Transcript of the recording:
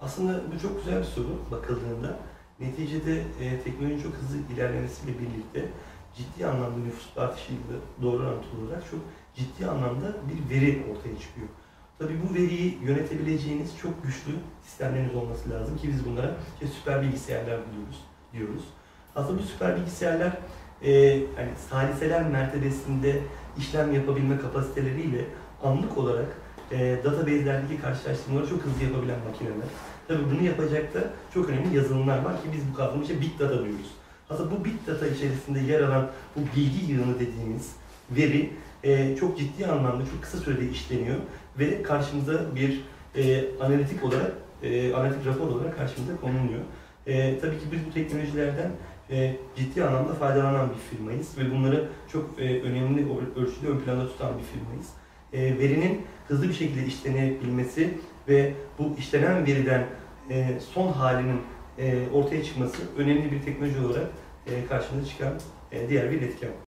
Aslında bu çok güzel bir soru bakıldığında. Neticede e, teknolojinin çok hızlı ilerlemesiyle birlikte ciddi anlamda nüfus artışıyla doğru orantılı olarak çok ciddi anlamda bir veri ortaya çıkıyor. Tabii bu veriyi yönetebileceğiniz çok güçlü sistemleriniz olması lazım ki biz bunlara işte süper bilgisayarlar diyoruz. diyoruz. Aslında bu süper bilgisayarlar e, hani saliseler mertebesinde işlem yapabilme kapasiteleriyle anlık olarak e, database'lerdeki karşılaştırmaları çok hızlı yapabilen makineler. Tabii bunu yapacak da çok önemli yazılımlar var ki biz bu kavramı işte big data diyoruz. Aslında bu big data içerisinde yer alan bu bilgi yığını dediğimiz veri e, çok ciddi anlamda çok kısa sürede işleniyor ve karşımıza bir e, analitik olarak, e, analitik rapor olarak karşımıza konuluyor. E, tabii ki biz bu teknolojilerden e, ciddi anlamda faydalanan bir firmayız ve bunları çok e, önemli ölçüde ön planda tutan bir firmayız. E, verinin hızlı bir şekilde işlenebilmesi ve bu işlenen veriden e, son halinin e, ortaya çıkması önemli bir teknoloji olarak e, karşımıza çıkan e, diğer bir etken.